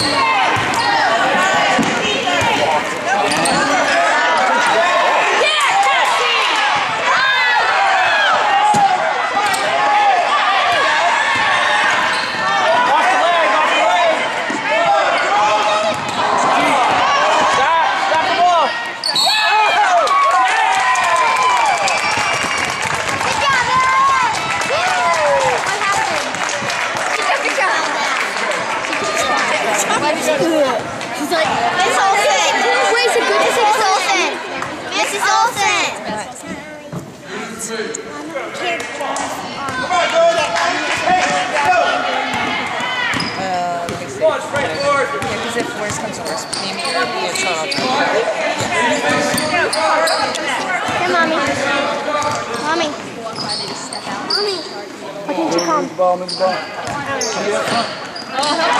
Off the leg, off the leg. Stop, stop the ball. She's like, Miss Olsen. Where's the good Miss Olsen? Mrs. Olsen. Come on, straight forward. Because if worse comes to worse, maybe it would be a child. Here, mommy. Mommy. Mommy. Why didn't you come? Ball, move the ball. Oh,